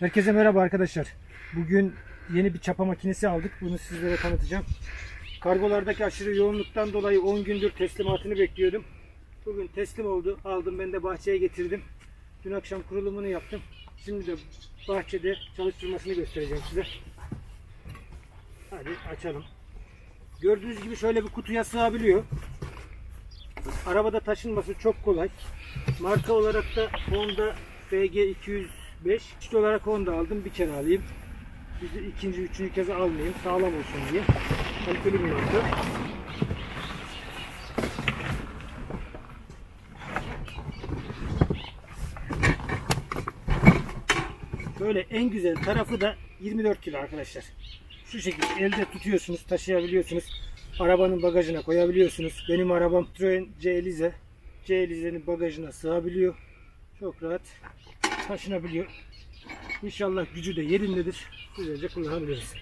Herkese merhaba arkadaşlar. Bugün yeni bir çapa makinesi aldık. Bunu sizlere tanıtacağım. Kargolardaki aşırı yoğunluktan dolayı 10 gündür teslimatını bekliyordum. Bugün teslim oldu. Aldım ben de bahçeye getirdim. Dün akşam kurulumunu yaptım. Şimdi de bahçede çalıştırmasını göstereceğim size. Hadi açalım. Gördüğünüz gibi şöyle bir kutuya sığabiliyor. Arabada taşınması çok kolay. Marka olarak da Honda BG 200 5. Çift olarak Honda aldım. Bir kere alayım. Bir ikinci, üçüncü kez almayayım. Sağlam olsun diye. Kaliteli bir. Böyle en güzel tarafı da 24 kilo arkadaşlar. Şu şekilde elde tutuyorsunuz, taşıyabiliyorsunuz. Arabanın bagajına koyabiliyorsunuz. Benim arabam Citroen C Elize. C Elize'nin bagajına sığabiliyor. Çok rahat taşınabiliyor. İnşallah gücü de yerindedir. Güzelce kullanabiliriz.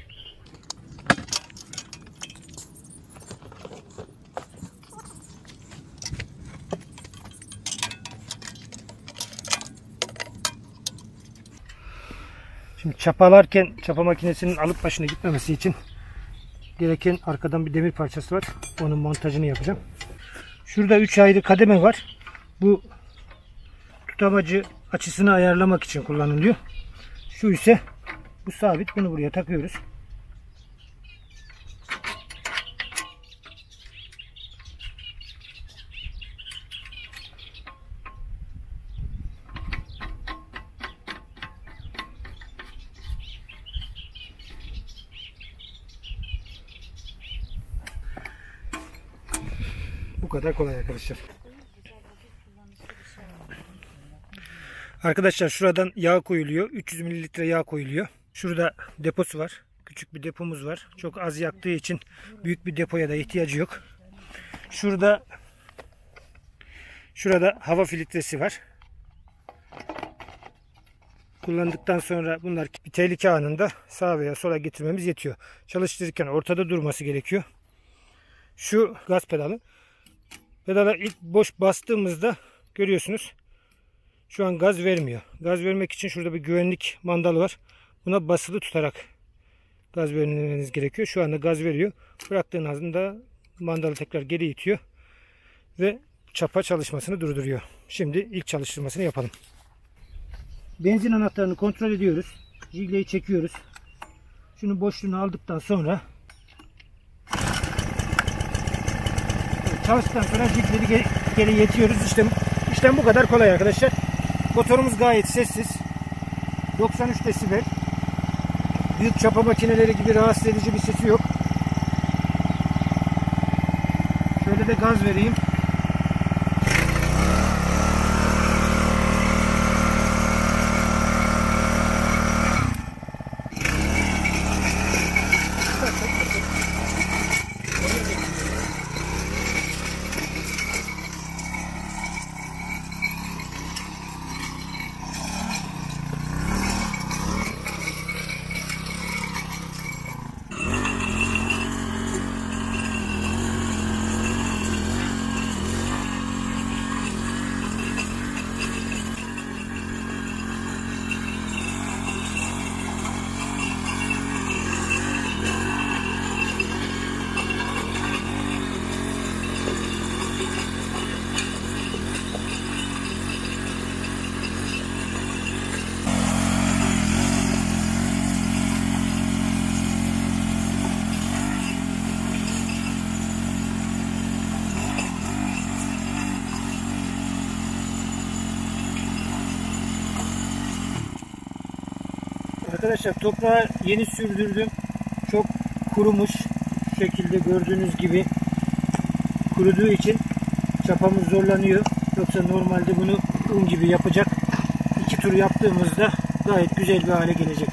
Şimdi çapalarken çapa makinesinin alıp başına gitmemesi için gereken arkadan bir demir parçası var. Onun montajını yapacağım. Şurada 3 ayrı kademe var. Bu tutamacı açısını ayarlamak için kullanılıyor. Şu ise bu sabit. Bunu buraya takıyoruz. Bu kadar kolay arkadaşlar. Arkadaşlar şuradan yağ koyuluyor. 300 mililitre yağ koyuluyor. Şurada deposu var. Küçük bir depomuz var. Çok az yaktığı için büyük bir depoya da ihtiyacı yok. Şurada şurada hava filtresi var. Kullandıktan sonra bunlar bir tehlike anında sağa veya sola getirmemiz yetiyor. Çalıştırırken ortada durması gerekiyor. Şu gaz pedalı. Pedala ilk boş bastığımızda görüyorsunuz şu an gaz vermiyor. Gaz vermek için şurada bir güvenlik mandalı var. Buna basılı tutarak gaz vermeniz gerekiyor. Şu anda gaz veriyor. Bıraktığın anda mandalı tekrar geri itiyor. Ve çapa çalışmasını durduruyor. Şimdi ilk çalıştırmasını yapalım. Benzin anahtarını kontrol ediyoruz. Jigleyi çekiyoruz. Şunu boşluğunu aldıktan sonra çalıştıktan sonra jigleri geri, yetiyoruz. İşte işlem bu kadar kolay arkadaşlar. Motorumuz gayet sessiz. 93 desibel. Büyük çapa makineleri gibi rahatsız edici bir sesi yok. Şöyle de gaz vereyim. Arkadaşlar toprağı yeni sürdürdüm. Çok kurumuş. Şekilde gördüğünüz gibi kuruduğu için çapamız zorlanıyor. Yoksa normalde bunu un gibi yapacak. İki tur yaptığımızda gayet güzel bir hale gelecek.